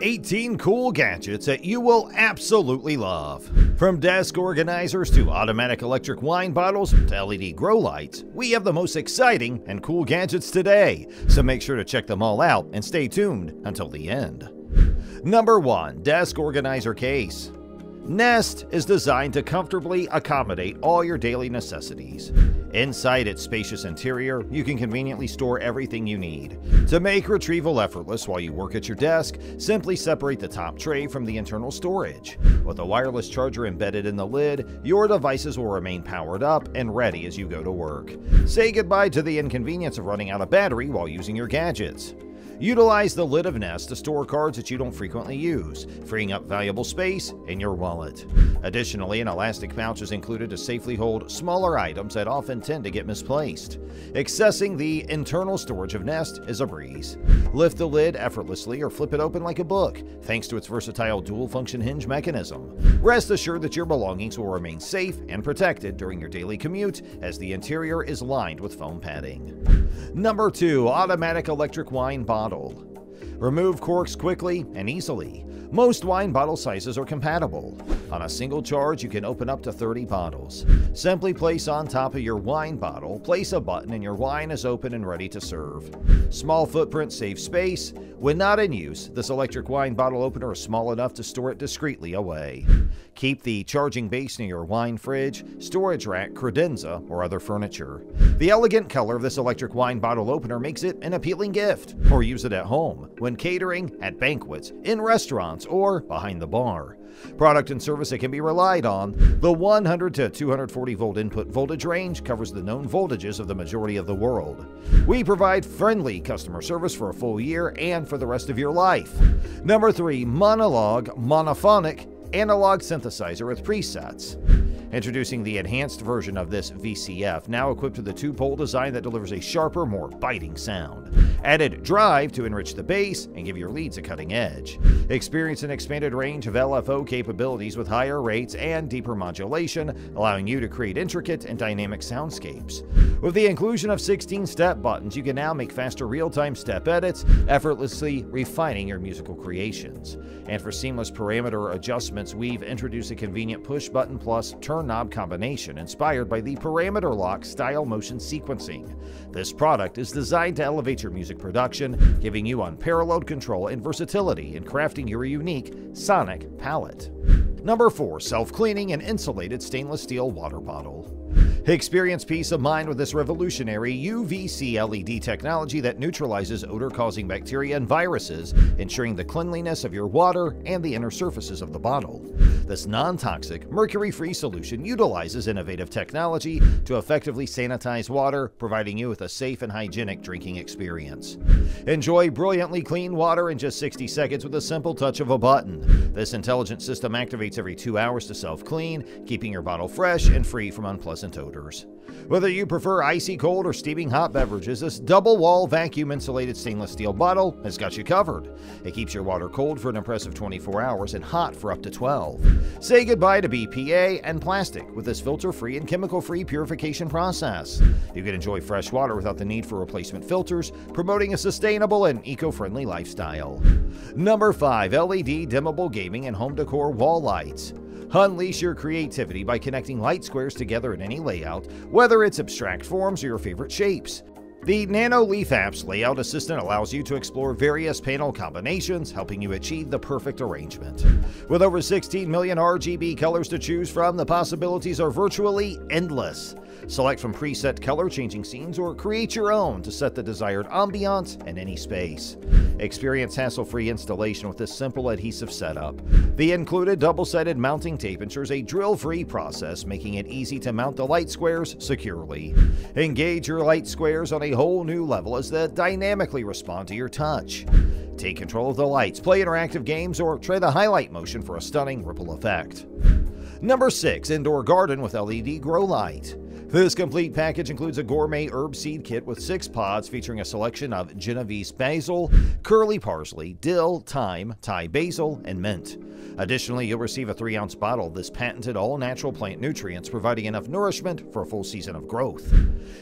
18 cool gadgets that you will absolutely love. From desk organizers to automatic electric wine bottles to LED grow lights, we have the most exciting and cool gadgets today, so make sure to check them all out and stay tuned until the end. Number 1 Desk Organizer Case Nest is designed to comfortably accommodate all your daily necessities. Inside its spacious interior, you can conveniently store everything you need. To make retrieval effortless while you work at your desk, simply separate the top tray from the internal storage. With a wireless charger embedded in the lid, your devices will remain powered up and ready as you go to work. Say goodbye to the inconvenience of running out of battery while using your gadgets. Utilize the lid of Nest to store cards that you don't frequently use, freeing up valuable space in your wallet. Additionally, an elastic pouch is included to safely hold smaller items that often tend to get misplaced. Accessing the internal storage of Nest is a breeze. Lift the lid effortlessly or flip it open like a book, thanks to its versatile dual function hinge mechanism. Rest assured that your belongings will remain safe and protected during your daily commute, as the interior is lined with foam padding. Number 2 Automatic Electric Wine Bottle model. Remove corks quickly and easily. Most wine bottle sizes are compatible. On a single charge, you can open up to 30 bottles. Simply place on top of your wine bottle, place a button, and your wine is open and ready to serve. Small footprint saves space. When not in use, this electric wine bottle opener is small enough to store it discreetly away. Keep the charging base near your wine fridge, storage rack, credenza, or other furniture. The elegant color of this electric wine bottle opener makes it an appealing gift, or use it at home, when catering, at banquets, in restaurants, or behind the bar. Product and service that can be relied on. The 100 to 240 volt input voltage range covers the known voltages of the majority of the world. We provide friendly customer service for a full year and for the rest of your life. Number 3, Monologue Monophonic Analog Synthesizer with Presets. Introducing the enhanced version of this VCF, now equipped with a two pole design that delivers a sharper, more biting sound. Added drive to enrich the bass and give your leads a cutting edge. Experience an expanded range of LFO capabilities with higher rates and deeper modulation, allowing you to create intricate and dynamic soundscapes. With the inclusion of 16 step buttons, you can now make faster real time step edits, effortlessly refining your musical creations. And for seamless parameter adjustments, we've introduced a convenient push button plus turn knob combination inspired by the parameter lock style motion sequencing. This product is designed to elevate your music production, giving you unparalleled control and versatility in crafting your unique sonic palette. Number 4 Self Cleaning and Insulated Stainless Steel Water Bottle. Experience peace of mind with this revolutionary UVC LED technology that neutralizes odor causing bacteria and viruses, ensuring the cleanliness of your water and the inner surfaces of the bottle. This non toxic, mercury free solution utilizes innovative technology to effectively sanitize water, providing you with a safe and hygienic drinking experience. Enjoy brilliantly clean water in just 60 seconds with a simple touch of a button. This intelligent system activates every two hours to self clean, keeping your bottle fresh and free from unpleasant odors. Whether you prefer icy cold or steaming hot beverages, this double wall vacuum insulated stainless steel bottle has got you covered. It keeps your water cold for an impressive 24 hours and hot for up to 12. Say goodbye to BPA and plastic with this filter free and chemical free purification process. You can enjoy fresh water without the need for replacement filters, promoting a sustainable and eco friendly lifestyle. Number 5 LED dimmable gaming and home decor wall lights. Unleash your creativity by connecting light squares together in any layout, whether it's abstract forms or your favorite shapes. The Nanoleaf Apps Layout Assistant allows you to explore various panel combinations, helping you achieve the perfect arrangement. With over 16 million RGB colors to choose from, the possibilities are virtually endless. Select from preset color changing scenes or create your own to set the desired ambiance in any space. Experience hassle free installation with this simple adhesive setup. The included double sided mounting tape ensures a drill free process, making it easy to mount the light squares securely. Engage your light squares on a whole new level as they dynamically respond to your touch. Take control of the lights, play interactive games, or try the highlight motion for a stunning ripple effect. Number 6 Indoor Garden with LED Grow Light. This complete package includes a gourmet herb seed kit with six pods featuring a selection of Genovese basil, curly parsley, dill, thyme, Thai basil, and mint. Additionally, you'll receive a 3 ounce bottle of this patented all natural plant nutrients, providing enough nourishment for a full season of growth.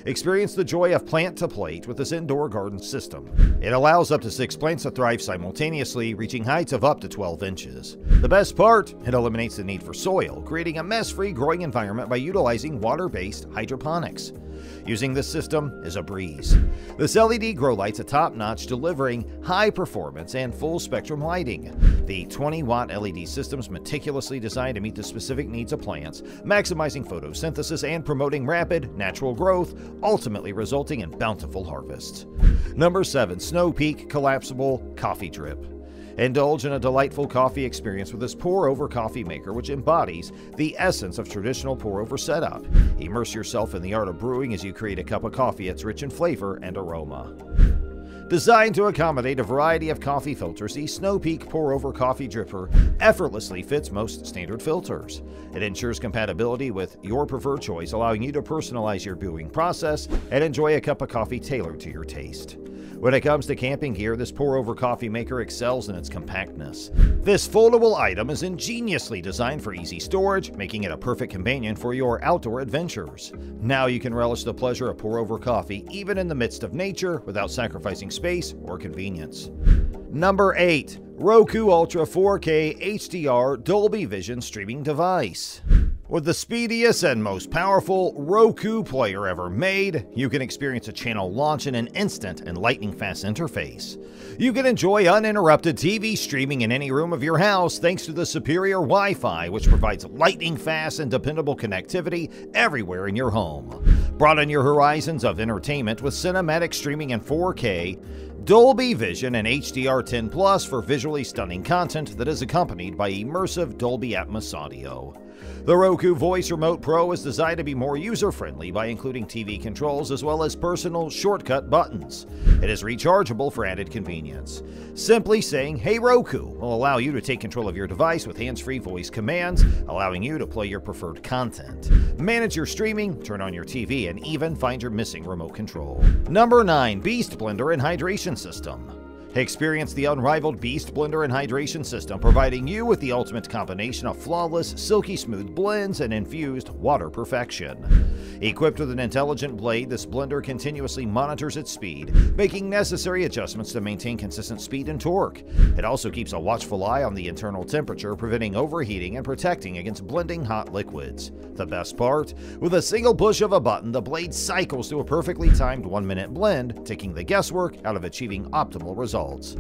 Experience the joy of plant to plate with this indoor garden system. It allows up to six plants to thrive simultaneously, reaching heights of up to 12 inches. The best part, it eliminates the need for soil, creating a mess free growing environment by utilizing water based hydroponics. Using this system is a breeze. This LED grow light's a top notch, delivering high performance and full spectrum lighting. The 20 watt LED system is meticulously designed to meet the specific needs of plants, maximizing photosynthesis and promoting rapid, natural growth, ultimately resulting in bountiful harvests. Number 7 Snow Peak Collapsible Coffee Drip. Indulge in a delightful coffee experience with this pour over coffee maker, which embodies the essence of traditional pour over setup. Immerse yourself in the art of brewing as you create a cup of coffee that's rich in flavor and aroma. Designed to accommodate a variety of coffee filters, the Snow Peak Pour Over Coffee Dripper effortlessly fits most standard filters. It ensures compatibility with your preferred choice, allowing you to personalize your brewing process and enjoy a cup of coffee tailored to your taste. When it comes to camping gear, this pour over coffee maker excels in its compactness. This foldable item is ingeniously designed for easy storage, making it a perfect companion for your outdoor adventures. Now you can relish the pleasure of pour over coffee even in the midst of nature without sacrificing space or convenience. Number 8. Roku Ultra 4K HDR Dolby Vision streaming device. With the speediest and most powerful Roku player ever made, you can experience a channel launch in an instant and lightning fast interface. You can enjoy uninterrupted TV streaming in any room of your house thanks to the superior Wi Fi, which provides lightning fast and dependable connectivity everywhere in your home. Broaden your horizons of entertainment with cinematic streaming in 4K. Dolby Vision and HDR10 Plus for visually stunning content that is accompanied by immersive Dolby Atmos audio. The Roku Voice Remote Pro is designed to be more user friendly by including TV controls as well as personal shortcut buttons. It is rechargeable for added convenience. Simply saying, Hey Roku, will allow you to take control of your device with hands free voice commands, allowing you to play your preferred content, manage your streaming, turn on your TV, and even find your missing remote control. Number 9 Beast Blender and Hydration System. Experience the unrivaled Beast Blender and Hydration System, providing you with the ultimate combination of flawless, silky smooth blends and infused water perfection. Equipped with an intelligent blade, this blender continuously monitors its speed, making necessary adjustments to maintain consistent speed and torque. It also keeps a watchful eye on the internal temperature, preventing overheating and protecting against blending hot liquids. The best part? With a single push of a button, the blade cycles to a perfectly timed one minute blend, taking the guesswork out of achieving optimal results.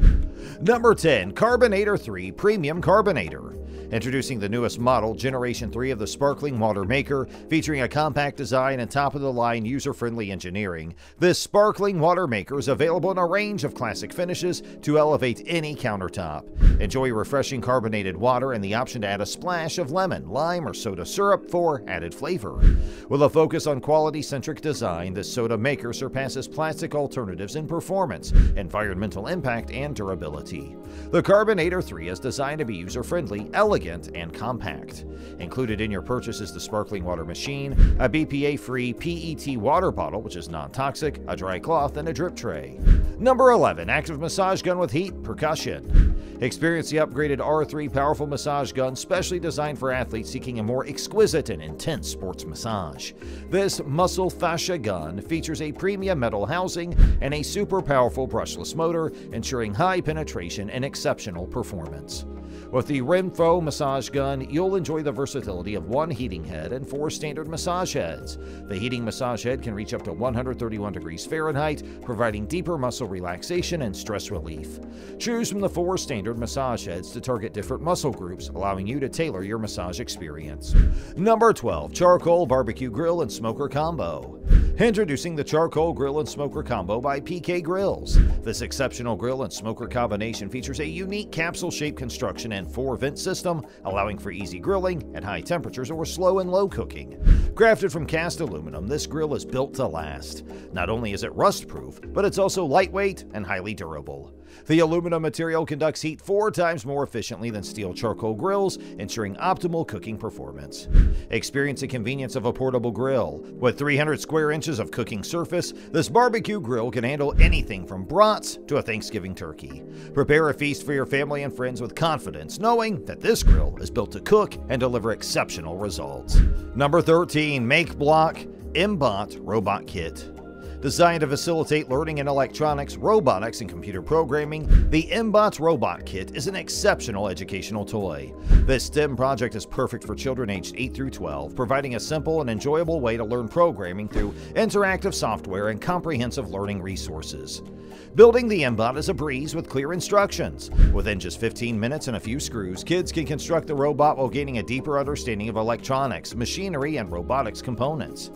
Number 10 Carbonator 3 Premium Carbonator. Introducing the newest model, Generation 3 of the Sparkling Water Maker, featuring a compact design and top of the line user friendly engineering. This sparkling water maker is available in a range of classic finishes to elevate any countertop. Enjoy refreshing carbonated water and the option to add a splash of lemon, lime, or soda syrup for added flavor. With a focus on quality centric design, this soda maker surpasses plastic alternatives in performance, environmental impact, and durability. The Carbonator 3 is designed to be user friendly, elegant, and compact. Included in your purchase is the sparkling water machine, a BPA free PET water bottle, which is non toxic, a dry cloth, and a drip tray. Number 11 Active Massage Gun with Heat Percussion. Experience the upgraded R3 powerful massage gun, specially designed for athletes seeking a more exquisite and intense sports massage. This muscle fascia gun features a premium metal housing and a super powerful brushless motor, ensuring high penetration and exceptional performance. With the Renpho massage gun, you'll enjoy the versatility of one heating head and four standard massage heads. The heating massage head can reach up to 131 degrees Fahrenheit, providing deeper muscle relaxation and stress relief. Choose from the four standard massage heads to target different muscle groups, allowing you to tailor your massage experience. Number 12 Charcoal Barbecue Grill and Smoker Combo. Introducing the Charcoal Grill and Smoker Combo by PK Grills. This exceptional grill and smoker combination features a unique capsule shaped construction and four vent system, allowing for easy grilling at high temperatures or slow and low cooking. Crafted from cast aluminum, this grill is built to last. Not only is it rust proof, but it's also lightweight and highly durable. The aluminum material conducts heat four times more efficiently than steel charcoal grills, ensuring optimal cooking performance. Experience the convenience of a portable grill. With 300 square inches of cooking surface, this barbecue grill can handle anything from brats to a Thanksgiving turkey. Prepare a feast for your family and friends with confidence, knowing that this grill is built to cook and deliver exceptional results. Number 13, Makeblock MBOT Robot Kit. Designed to facilitate learning in electronics, robotics, and computer programming, the MBOTS Robot Kit is an exceptional educational toy. This STEM project is perfect for children aged 8 through 12, providing a simple and enjoyable way to learn programming through interactive software and comprehensive learning resources. Building the MBOT is a breeze with clear instructions. Within just 15 minutes and a few screws, kids can construct the robot while gaining a deeper understanding of electronics, machinery, and robotics components.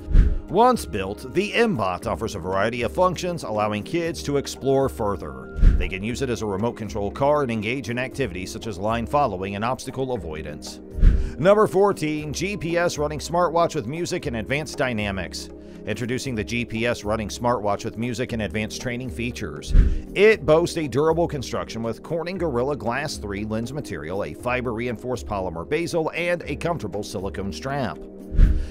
Once built, the MBOT offers a variety of functions, allowing kids to explore further. They can use it as a remote control car and engage in activities such as line following and obstacle avoidance. Number 14, GPS running smartwatch with music and advanced dynamics. Introducing the GPS running smartwatch with music and advanced training features. It boasts a durable construction with Corning Gorilla Glass 3 lens material, a fiber reinforced polymer bezel, and a comfortable silicone strap.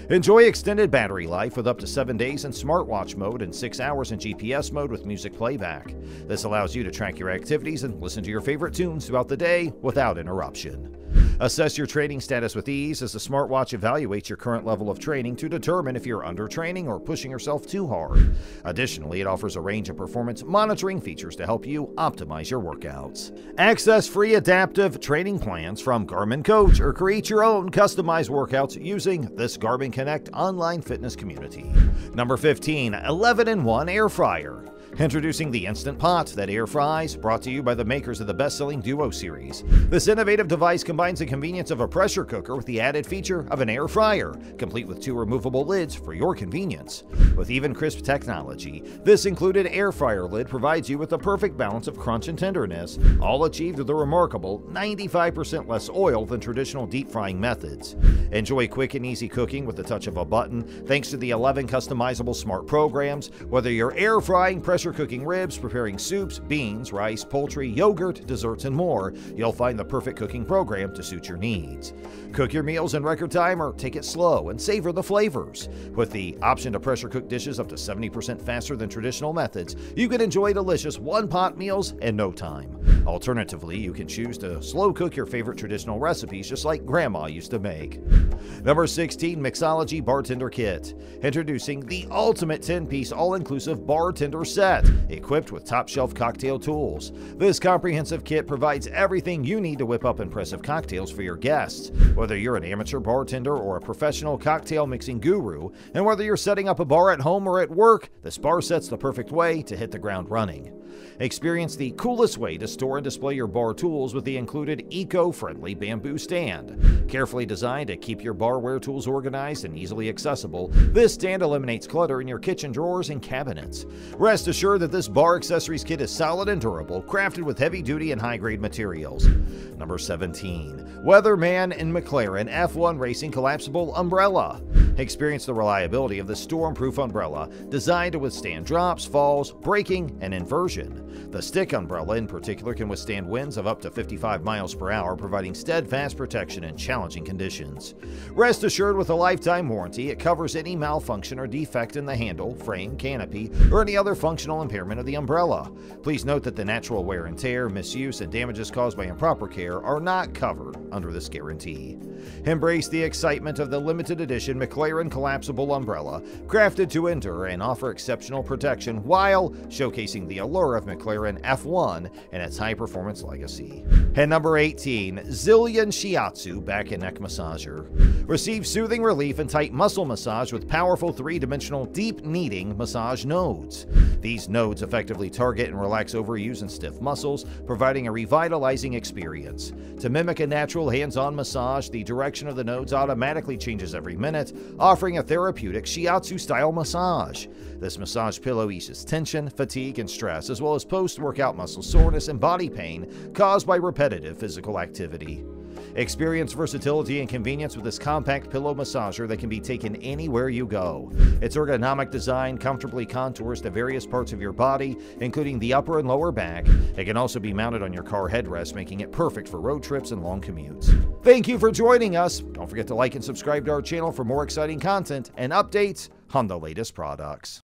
Enjoy extended battery life with up to 7 days in smartwatch mode and 6 hours in GPS mode with music playback. This allows you to track your activities and listen to your favorite tunes throughout the day without interruption. Assess your training status with ease as the smartwatch evaluates your current level of training to determine if you're under training or pushing yourself too hard. Additionally, it offers a range of performance monitoring features to help you optimize your workouts. Access free adaptive training plans from Garmin Coach or create your own customized workouts using this Garmin Connect online fitness community. Number 15, 11 in 1 Air Fryer. Introducing the Instant Pot that air fries, brought to you by the makers of the best selling Duo series. This innovative device combines the convenience of a pressure cooker with the added feature of an air fryer, complete with two removable lids for your convenience. With EvenCrisp technology, this included air fryer lid provides you with the perfect balance of crunch and tenderness, all achieved with a remarkable 95% less oil than traditional deep frying methods. Enjoy quick and easy cooking with the touch of a button thanks to the 11 customizable smart programs, whether you're air frying, pressure cooking ribs, preparing soups, beans, rice, poultry, yogurt, desserts, and more, you'll find the perfect cooking program to suit your needs. Cook your meals in record time or take it slow and savor the flavors. With the option to pressure cook dishes up to 70% faster than traditional methods, you can enjoy delicious one pot meals in no time. Alternatively, you can choose to slow cook your favorite traditional recipes just like Grandma used to make. Number 16 Mixology Bartender Kit. Introducing the ultimate 10 piece all inclusive bartender set, equipped with top shelf cocktail tools. This comprehensive kit provides everything you need to whip up impressive cocktails for your guests. Whether you're an amateur bartender or a professional cocktail mixing guru, and whether you're setting up a bar at home or at work, this bar set's the perfect way to hit the ground running. Experience the coolest way to store and display your bar tools with the included eco friendly bamboo stand. Carefully designed to keep your barware tools organized and easily accessible, this stand eliminates clutter in your kitchen drawers and cabinets. Rest assured that this bar accessories kit is solid and durable, crafted with heavy duty and high grade materials. Number 17. Weatherman and McLaren F1 Racing Collapsible Umbrella. Experience the reliability of the storm-proof umbrella, designed to withstand drops, falls, braking, and inversion. The stick umbrella in particular can withstand winds of up to 55 miles per hour, providing steadfast protection in challenging conditions. Rest assured with a lifetime warranty, it covers any malfunction or defect in the handle, frame, canopy, or any other functional impairment of the umbrella. Please note that the natural wear and tear, misuse, and damages caused by improper care are not covered under this guarantee. Embrace the excitement of the limited edition McLaren collapsible umbrella, crafted to endure and offer exceptional protection while showcasing the allure McLaren F1 and its high performance legacy. And number 18, Zyllion Shiatsu Back and Neck Massager. Receive soothing relief and tight muscle massage with powerful three dimensional deep kneading massage nodes. These nodes effectively target and relax overused and stiff muscles, providing a revitalizing experience. To mimic a natural hands on massage, the direction of the nodes automatically changes every minute, offering a therapeutic shiatsu style massage. This massage pillow eases tension, fatigue, and stress, as well as post workout muscle soreness and body pain caused by repetitive physical activity. Experience versatility and convenience with this compact pillow massager that can be taken anywhere you go. Its ergonomic design comfortably contours to various parts of your body, including the upper and lower back. It can also be mounted on your car headrest, making it perfect for road trips and long commutes. Thank you for joining us. Don't forget to like and subscribe to our channel for more exciting content and updates on the latest products.